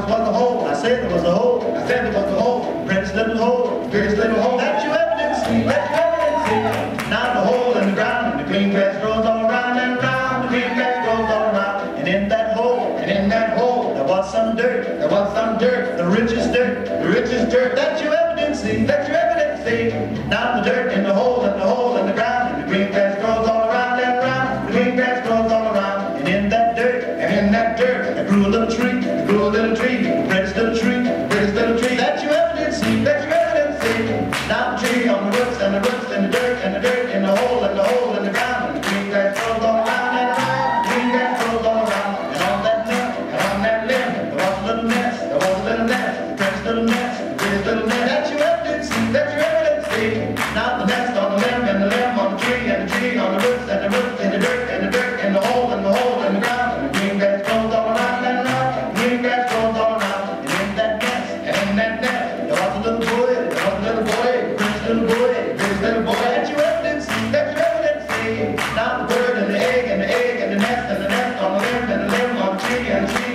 was a hole. I said there was a hole. I said there was a hole. Prettiest little hole. Prettiest little hole. That you ever did see. That you ever did. Now the hole in the ground. And the green grass grows all around and around. The green grass grows all around. And in that hole. And in that hole, There was some dirt. there was some dirt. The richest dirt. The richest dirt That you ever did see. That you ever did. Now the dirt in the hole and the hole in the ground. And the green grass grows all around and around. The green grass grows all around. And in that dirt. And in that dirt, There grew a little tree. The tree on the roots and the roots and the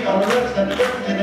and the egg